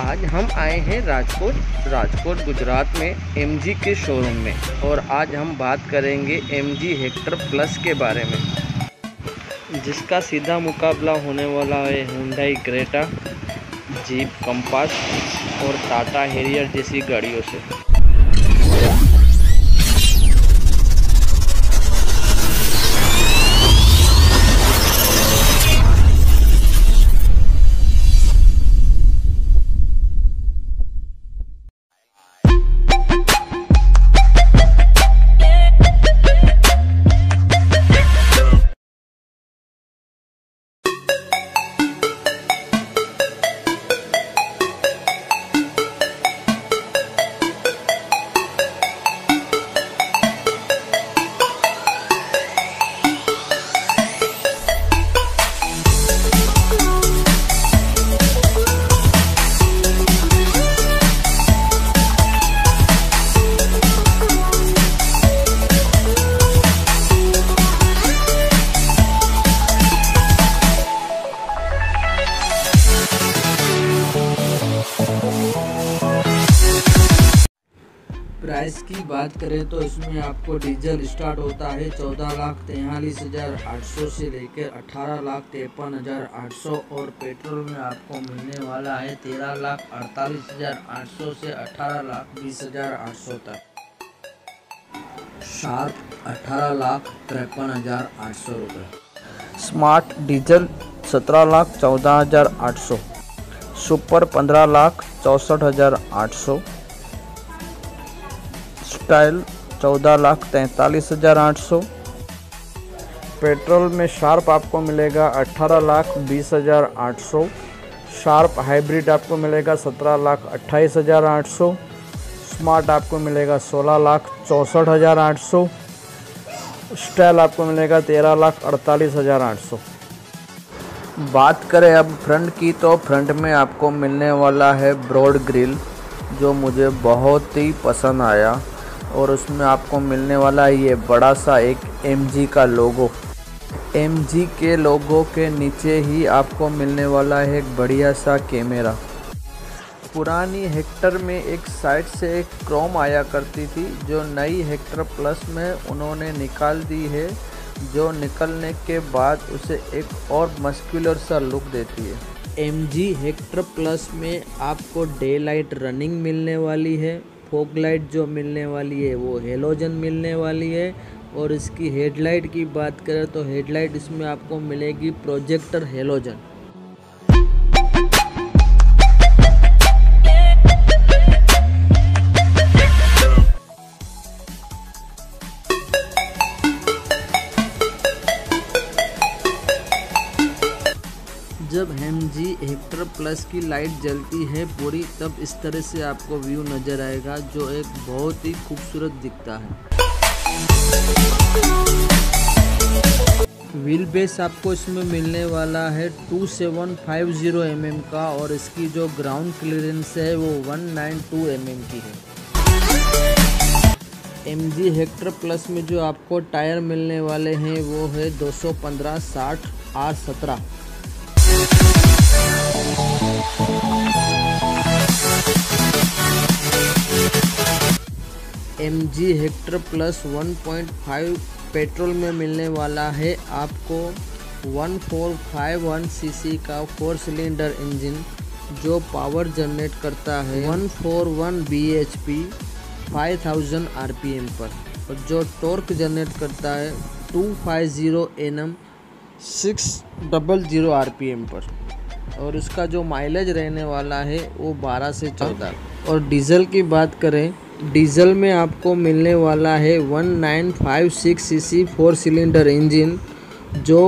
आज हम आए हैं राजकोट राजकोट, गुजरात में एमजी के शोरूम में। और आज हम बात करेंगे एम जी हेक्टर प्लस के बारे में। जिसका सीधा मुकाबला होने वाला है हुंडई क्रेटा जीप कंपास और टाटा हेरियर जैसी गाड़ियों से। प्राइस की बात करें तो इसमें आपको डीजल स्टार्ट होता है चौदह लाख तैंतालीस हज़ार आठ सौ से लेकर अठारह लाख तिरपन हज़ार आठ सौ और पेट्रोल में आपको मिलने वाला है तेरह लाख अड़तालीस हज़ार आठ सौ से अठारह लाख बीस हज़ार आठ सौ तक। शार्प अठारह लाख तिरपन हज़ार आठ सौ रुपये स्मार्ट डीजल सत्रह लाख चौदह हज़ार आठ सौ। सुपर पंद्रह लाख चौंसठ हज़ार आठ सौ। स्टाइल चौदह लाख तैंतालीस हज़ार आठ सौ। पेट्रोल में शार्प आपको मिलेगा अट्ठारह लाख बीस हज़ार आठ सौ। शार्प हाइब्रिड आपको मिलेगा सत्रह लाख अट्ठाईस हज़ार आठ सौ। स्मार्ट आपको मिलेगा सोलह लाख चौंसठ हज़ार आठ सौ। स्टाइल आपको मिलेगा तेरह लाख अड़तालीस हज़ार आठ सौ। बात करें अब फ्रंट की तो फ्रंट में आपको मिलने वाला है ब्रॉड ग्रिल, जो मुझे बहुत ही पसंद आया। और उसमें आपको मिलने वाला है ये बड़ा सा एक एमजी का लोगो एमजी के लोगो के नीचे ही आपको मिलने वाला है एक बढ़िया सा कैमरा पुरानी हेक्टर में एक साइड से एक क्रोम आया करती थी, जो नई हेक्टर प्लस में उन्होंने निकाल दी है, जो निकलने के बाद उसे एक और मस्कुलर सा लुक देती है। एम जी हेक्टर प्लस में आपको डे लाइट रनिंग मिलने वाली है। फोक लाइट जो मिलने वाली है, वो हेलोजन मिलने वाली है। और इसकी हेडलाइट की बात करें तो हेडलाइट इसमें आपको मिलेगी प्रोजेक्टर हेलोजन। जब एम जी हेक्टर प्लस की लाइट जलती है पूरी, तब इस तरह से आपको व्यू नज़र आएगा, जो एक बहुत ही खूबसूरत दिखता है। व्हील बेस आपको इसमें मिलने वाला है 2750 सेवन mm का, और इसकी जो ग्राउंड क्लियरेंस है वो 192 नाइन mm की है। एम जी हेक्टर प्लस में जो आपको टायर मिलने वाले हैं, वो है 215 60 आर सत्रह। M G Hector plus 1.5 petrol में मिलने वाला है आपको 1451 सीसी का फोर सिलेंडर इंजन जो पावर जनरेट करता है। 141 bhp 5000 आरपीएम पर और जो टॉर्क जनरेट करता है 250 nm six double zero R पर। और उसका जो माइलेज रहने वाला है, वो 12 से 14 और डीज़ल की बात करें डीज़ल में आपको मिलने वाला है 1956 सीसी फोर सिलेंडर इंजन जो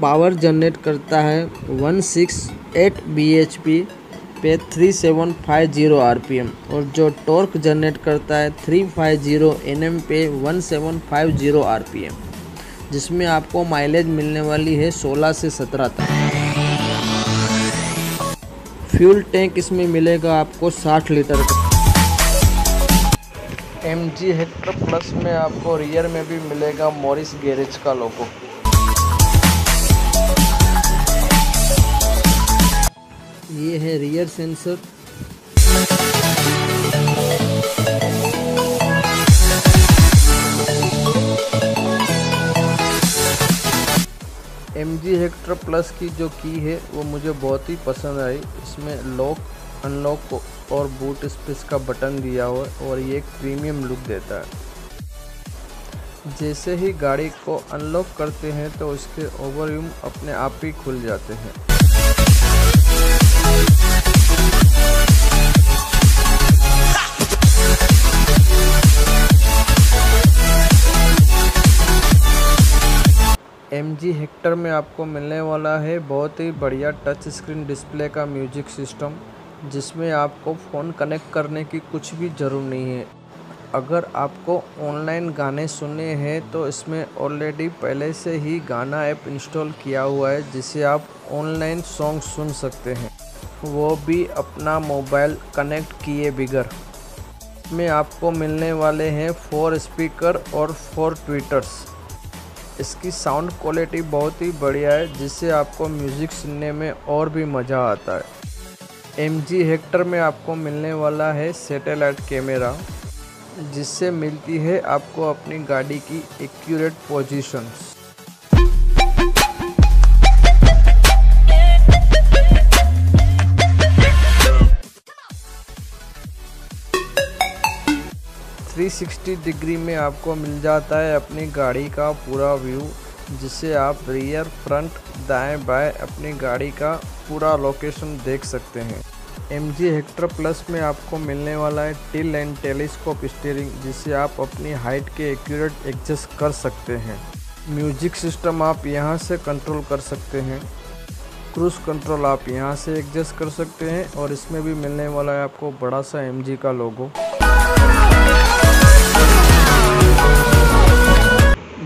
पावर जनरेट करता है 168 bhp पे 3750 आरपीएम और जो टॉर्क जनरेट करता है 350 nm पे 1750 आरपीएम जिसमें आपको माइलेज मिलने वाली है 16 से 17 तक। फ्यूल टैंक इसमें मिलेगा आपको 60 लीटर का। एम जी हेक्टर प्लस में आपको रियर में भी मिलेगा मॉरिस गैरेज का लोगो ये है rear sensor M G Hector plus की जो की है, वो मुझे बहुत ही पसंद आई। इसमें लॉक अनलॉक और बूट स्पेस का बटन दिया हुआ और ये एक प्रीमियम लुक देता है। जैसे ही गाड़ी को अनलॉक करते हैं तो उसके ओवरव्यूम अपने आप ही खुल जाते हैं। एम जी हेक्टर में आपको मिलने वाला है बहुत ही बढ़िया टच स्क्रीन डिस्प्ले का म्यूज़िक सिस्टम जिसमें आपको फ़ोन कनेक्ट करने की कुछ भी ज़रूर नहीं है। अगर आपको ऑनलाइन गाने सुनने हैं तो इसमें ऑलरेडी पहले से ही गाना ऐप इंस्टॉल किया हुआ है, जिसे आप ऑनलाइन सॉन्ग सुन सकते हैं। वो भी अपना मोबाइल कनेक्ट किए बिगर। में आपको मिलने वाले हैं फोर स्पीकर और फोर ट्विटर्स इसकी साउंड क्वालिटी बहुत ही बढ़िया है, जिससे आपको म्यूज़िक सुनने में और भी मज़ा आता है। एम जी हेक्टर में आपको मिलने वाला है सेटेलाइट कैमरा जिससे मिलती है आपको अपनी गाड़ी की accurate positions three sixty degree में आपको मिल जाता है अपनी गाड़ी का पूरा व्यू जिससे आप रियर फ्रंट दाएँ बाएँ अपनी गाड़ी का पूरा लोकेशन देख सकते हैं। एम जी हेक्टर प्लस में आपको मिलने वाला है टिल एंड टेलीस्कोप स्टीयरिंग जिससे आप अपनी हाइट के एक्यूरेट एडजस्ट कर सकते हैं। म्यूज़िक सिस्टम आप यहाँ से कंट्रोल कर सकते हैं। क्रूज़ कंट्रोल आप यहाँ से एडजस्ट कर सकते हैं और इसमें भी मिलने वाला है आपको बड़ा सा एमजी का लोगो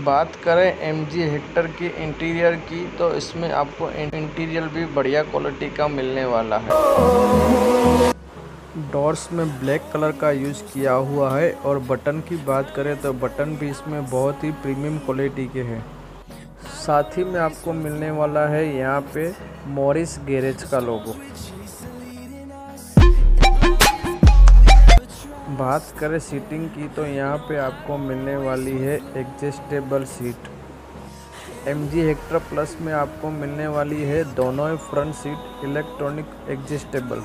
बात करें एम जी हेक्टर की इंटीरियर की तो इसमें आपको इंटीरियर भी बढ़िया क्वालिटी का मिलने वाला है। डोर्स में ब्लैक कलर का यूज़ किया हुआ है, और बटन की बात करें तो बटन भी इसमें बहुत ही प्रीमियम क्वालिटी के हैं। साथ ही में आपको मिलने वाला है यहाँ पे मॉरिस गैरेज का लोगो बात करें सीटिंग की तो यहाँ पे आपको मिलने वाली है adjustable seat M G Hector plus में आपको मिलने वाली है दोनों ही फ्रंट सीट इलेक्ट्रॉनिक एडजस्टेबल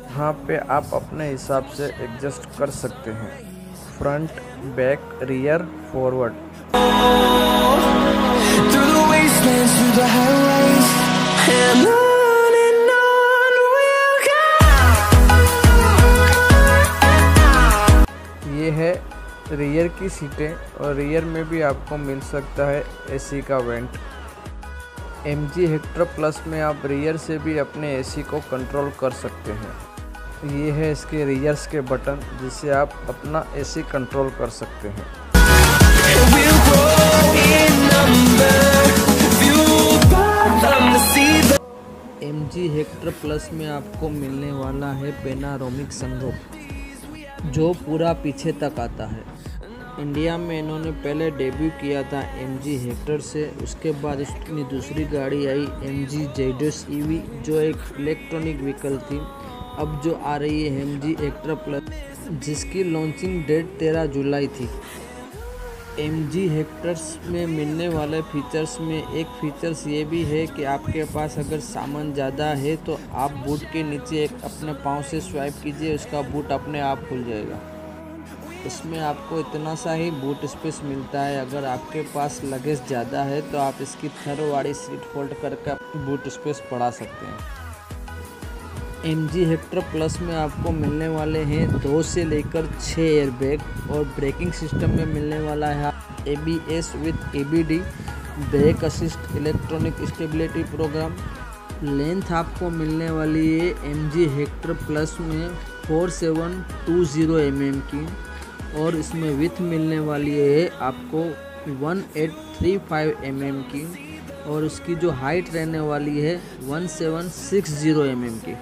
यहाँ पे आप अपने हिसाब से एडजस्ट कर सकते हैं. फ्रंट बैक रियर फॉरवर्ड ये है रियर की सीटें और रियर में भी आपको मिल सकता है एसी का vent M G Hector plus में आप रियर से भी अपने एसी को कंट्रोल कर सकते हैं. ये है इसके रियर्स के बटन जिससे आप अपना एसी कंट्रोल कर सकते हैं. एम जी हेक्टर प्लस में आपको मिलने वाला है पेनारोमिक सनरूफ जो पूरा पीछे तक आता है। इंडिया में इन्होंने पहले डेब्यू किया था एम जी हेक्टर से। उसके बाद इसकी दूसरी गाड़ी आई एम जी जेडस ई जो एक इलेक्ट्रॉनिक व्हीकल थी। अब जो आ रही है एम जी हेक्टर प्लस जिसकी लॉन्चिंग डेट तेरह जुलाई थी। एम जी हेक्टर्स में मिलने वाले फीचर्स में एक फीचर्स ये भी है कि आपके पास अगर सामान ज़्यादा है तो आप बूट के नीचे एक अपने पाँव से स्वाइप कीजिए, उसका बूट अपने आप खुल जाएगा। इसमें आपको इतना सा ही बूट स्पेस मिलता है। अगर आपके पास लगेज ज़्यादा है तो आप इसकी थर वाली सीट फोल्ड करके बूट स्पेस बढ़ा सकते हैं। एम जी हेक्टर प्लस में आपको मिलने वाले हैं दो से लेकर छः एयरबैग और ब्रेकिंग सिस्टम में मिलने वाला है A B S with A B D brake assist electronic stability program length आपको मिलने वाली है एम जी हेक्टर प्लस में four seven two zero M M की और इसमें विथ मिलने वाली है आपको one eight three five M M की और उसकी जो हाइट रहने वाली है one seven six zero M M की।